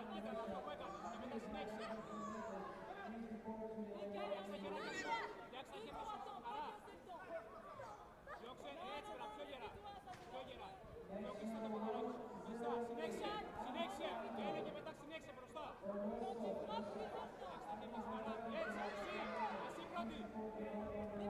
Θα γίνω εδώ πέρα μετά συνέχεια. Τι κάτω έτσι, έτσι, έτσι πρώτη.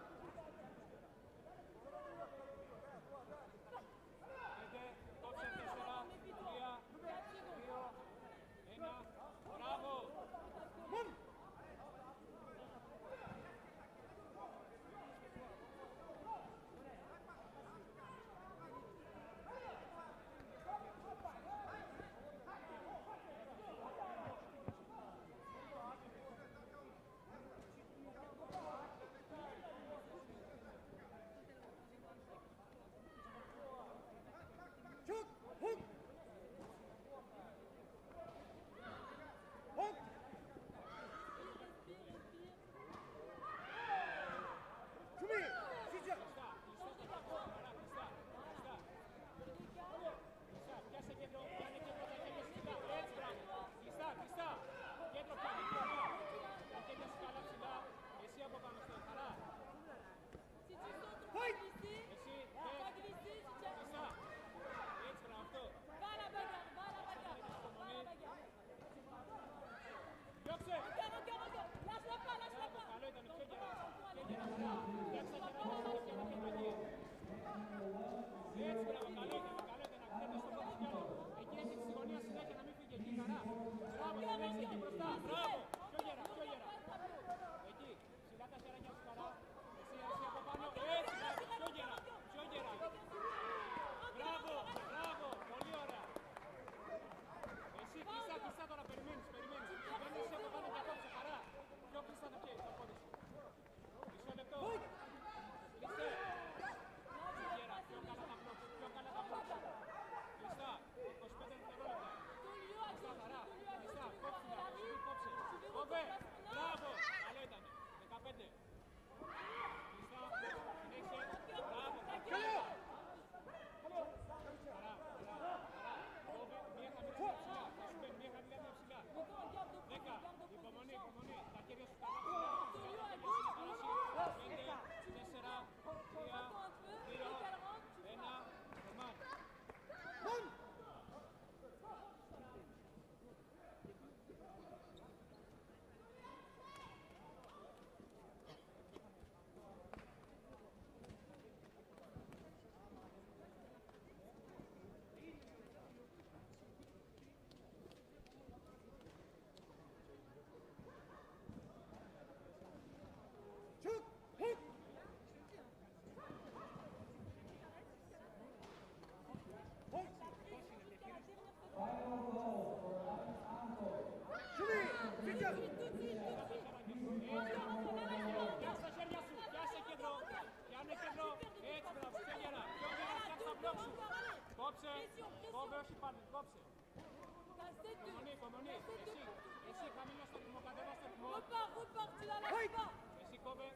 Εσύ κόβε,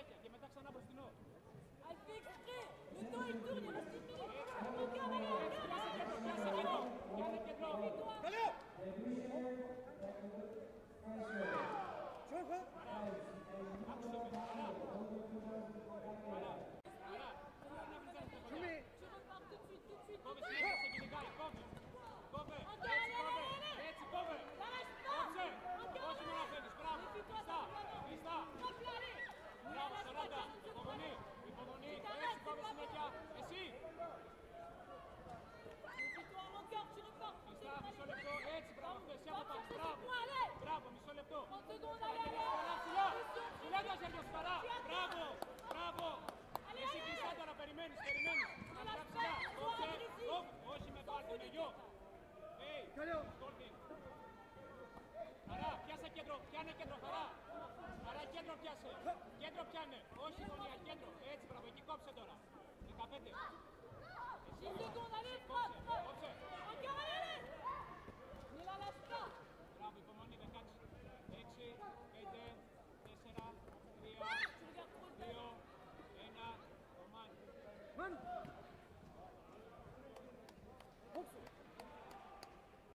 έτσι, Μπράβο, μισό λεπτό. Εσύ Όχι με πάρτι, κέντρο, Όχι. Έτσι, κόψε 15. Κόψε. 不是